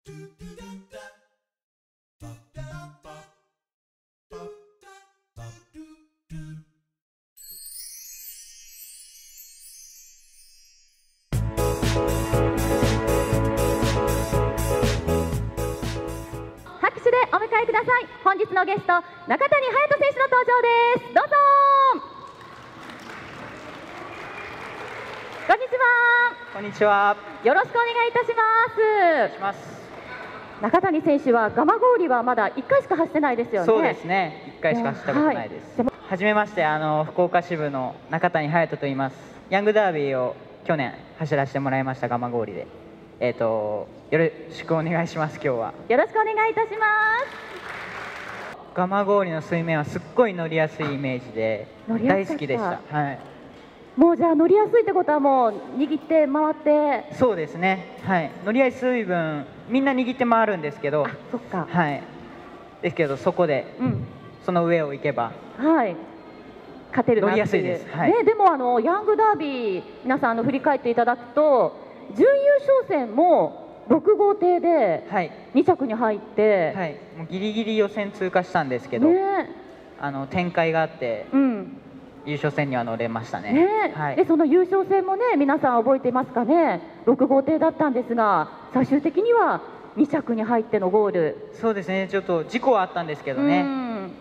拍手でお迎えください。本日のゲスト中谷隼人選手の登場です。どうぞ。こんにちは。こんにちは。よろしくお願いいたします。します。中谷選手は蒲郡はまだ1回しか走ってないですよねそうですね。一回しか走ったことないです。ははじめまして、あの福岡支部の中谷隼人と言います。ヤングダービーを去年走らせてもらいました蒲郡で。えっ、とよろしくお願いします。今日は。よろしくお願いいたします蒲郡の水面はすっごい乗りやすいイメージで大好きでした。はい。もうじゃあ乗りやすいってことはもう握って回って。そうですね。はい。乗りやすい分みんな握って回るんですけど。あ、そっか。はい。ですけどそこでうん。その上を行けば。はい。勝てるなっていう。乗りやすいです。はい。ね、でもあのヤングダービー皆さんあの振り返っていただくと準優勝戦も6号艇ではい。2着に入って、はい、もうギリギリ予選通過したんですけど、ね。あの展開があって。うん優勝戦には乗れましたね。ね。はい、でその優勝戦もね皆さん覚えていますかね？6号艇だったんですが最終的には2着に入ってのゴール。そうですね、ちょっと事故はあったんですけどうね、ん。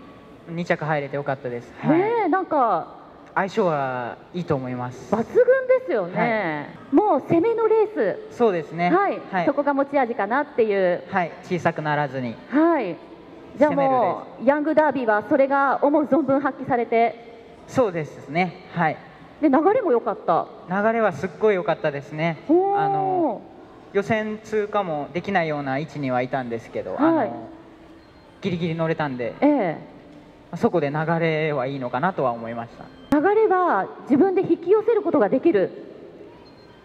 2着入れてよかったです。はい、ねなんか相性はいいと思います。抜群ですよね、もう攻めのレース。そうですね。はい、はい。そこが持ち味かなっていう。はい、小さくならずに、はい。じゃあもうヤングダービーはそれが思う存分発揮されてそうですね。はい、で流れも良かった。流れはすっごい良かったですね。あの予選通過もできないような位置にはいたんですけど、はいあのギリギリ乗れたんで、ええそこで流れはいいのかなとは思いました。流れは自分で引き寄せることができる。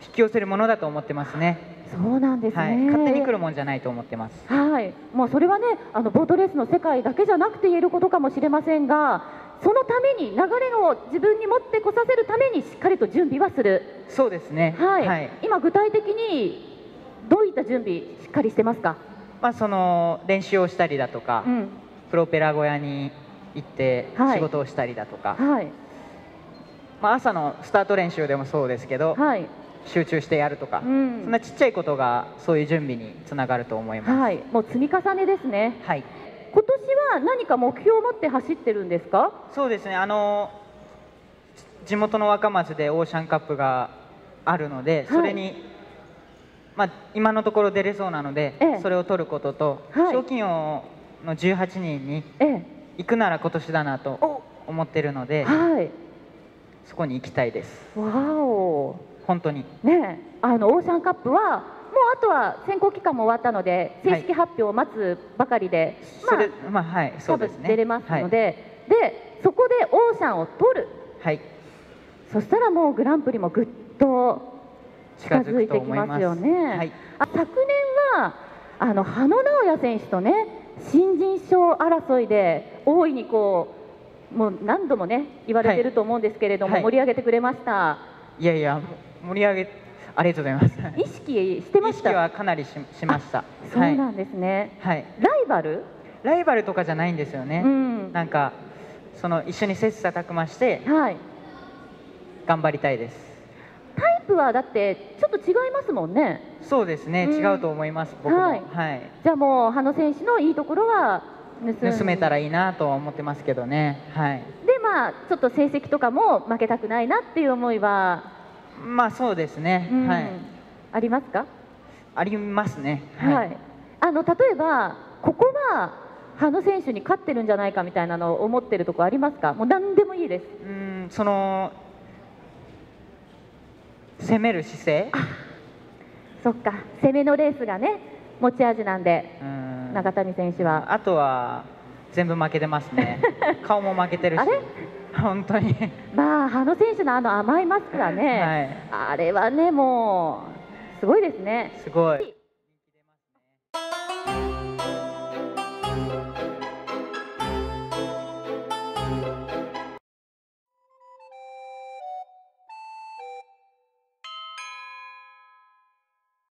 引き寄せるものだと思ってますね。そうなんですね。はい、勝手に来るもんじゃないと思ってます。はい。もうそれはね、あのボートレースの世界だけじゃなくて言えることかもしれませんが、そのために流れを自分に持ってこさせるためにしっかりと準備はする。そうですね。はい。今具体的にどういった準備しっかりしてますか？まあその練習をしたりだとか、うん。プロペラ小屋に行ってはい仕事をしたりだとか、はい。まあ朝のスタート練習でもそうですけど、はい。集中してやるとか、うんそんなちっちゃいことがそういう準備につながると思います。はい。もう積み重ねですね。はい。今年は何か目標を持って走ってるんですか？そうですね。あの地元の若松でオーシャンカップがあるので、それに、まあ今のところ出れそうなので、ええそれを取ることと、はい賞金王の18人にええ。行くなら今年だなとお。思ってるので、はい。そこに行きたいです。わお。本当に。ねえ、あのオーシャンカップはあとは選考期間も終わったので正式発表を待つばかりで、それ、まあ、はい、そ多うです出れますので、でそこでオーシャンを取る。はい、はい、そしたらもうグランプリもぐっと近づいてきますよね。はい、あ昨年はあの羽野直也選手とね新人賞争いで大いにこうもう何度もね言われてると思うんですけれども、はい。盛り上げてくれました。いやいや、盛り上げ、ありがとうございます。意識してま意識した。はかなりししました。そうなんですね。はい、ライバル？ライバルとかじゃないんですよね。うん。なんか、その一緒に切磋琢磨してはい。頑張りたいです。タイプはだってちょっと違いますもんね。そうですね、うん違うと思います。僕も、ははいい、じゃあもう羽野選手のいいところは盗めたらいいなとは思ってますけどね。はい。でまあちょっと成績とかも負けたくないなっていう思いは、まあ、そうですね。うんはい。ありますか？ありますね。はい。あの例えばここは羽野選手に勝ってるんじゃないかみたいなのを思ってるとこありますか？もう何でもいいです。うん、その。攻める姿勢？そっか攻めのレースがね持ち味なんでうん永谷選手は。あとは全部負けてますね。顔も負けてるし。あれ？本当に。まあ羽野選手のあの甘いマスクはね、あれはねもうすごいですね。すごい。